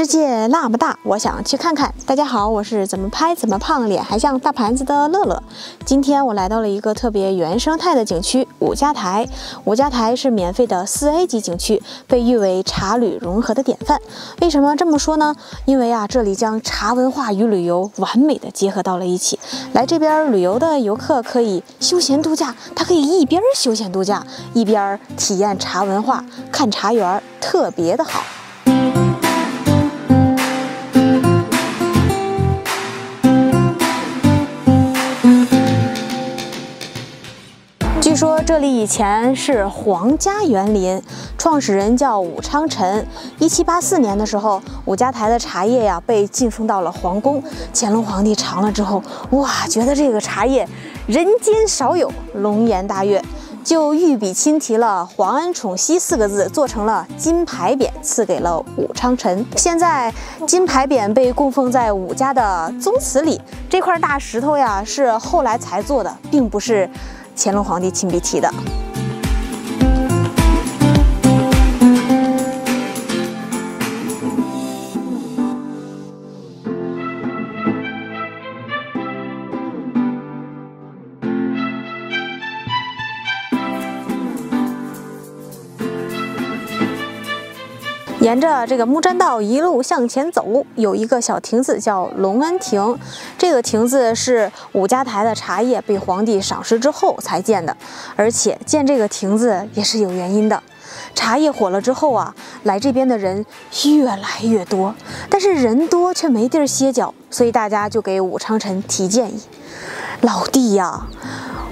世界那么大，我想去看看。大家好，我是怎么拍怎么胖，脸还像大盘子的乐乐。今天我来到了一个特别原生态的景区——五家台。五家台是免费的四 A 级景区，被誉为茶旅融合的典范。为什么这么说呢？因为啊，这里将茶文化与旅游完美的结合到了一起。来这边旅游的游客可以休闲度假，他可以一边休闲度假，一边体验茶文化，看茶园，特别的好。说这里以前是皇家园林，创始人叫武昌臣。一七八四年的时候，武家台的茶叶呀被进奉到了皇宫。乾隆皇帝尝了之后，哇，觉得这个茶叶人间少有，龙颜大悦，就御笔亲题了“皇恩宠惜”四个字，做成了金牌匾，赐给了武昌臣。现在金牌匾被供奉在武家的宗祠里。这块大石头呀，是后来才做的，并不是。乾隆皇帝亲笔题的。沿着这个木栈道一路向前走，有一个小亭子叫隆恩亭。这个亭子是五家台的茶叶被皇帝赏识之后才建的，而且建这个亭子也是有原因的。茶叶火了之后啊，来这边的人越来越多，但是人多却没地儿歇脚，所以大家就给武昌臣提建议：“老弟呀。”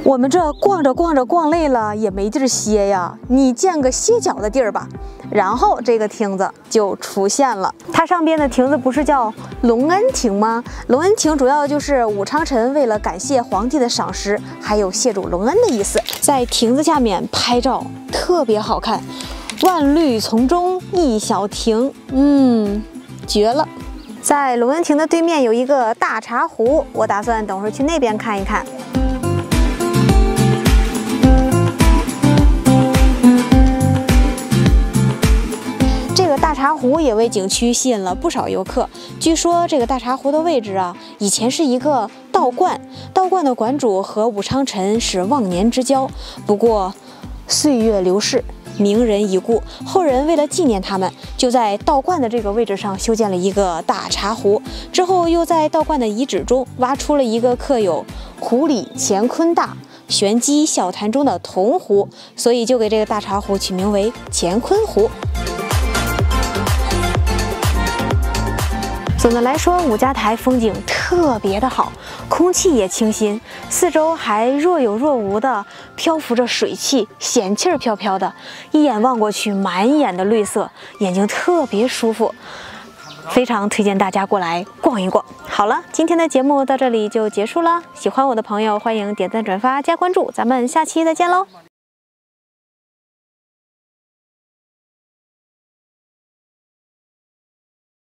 我们这逛着逛着逛累了也没地儿歇呀，你建个歇脚的地儿吧。然后这个亭子就出现了，它上边的亭子不是叫隆恩亭吗？隆恩亭主要就是武昌臣为了感谢皇帝的赏识，还有谢主隆恩的意思，在亭子下面拍照特别好看。万绿丛中一小亭，嗯，绝了。在隆恩亭的对面有一个大茶壶，我打算等会儿去那边看一看。湖也为景区吸引了不少游客。据说这个大茶壶的位置啊，以前是一个道观，道观的馆主和武昌臣是忘年之交。不过岁月流逝，名人已故，后人为了纪念他们，就在道观的这个位置上修建了一个大茶壶。之后又在道观的遗址中挖出了一个刻有“壶里乾坤大，玄机笑谈”中的铜壶，所以就给这个大茶壶取名为乾坤壶。总的来说，五家台风景特别的好，空气也清新，四周还若有若无的漂浮着水汽，仙气儿飘飘的，一眼望过去，满眼的绿色，眼睛特别舒服，非常推荐大家过来逛一逛。好了，今天的节目到这里就结束了，喜欢我的朋友欢迎点赞、转发、加关注，咱们下期再见喽。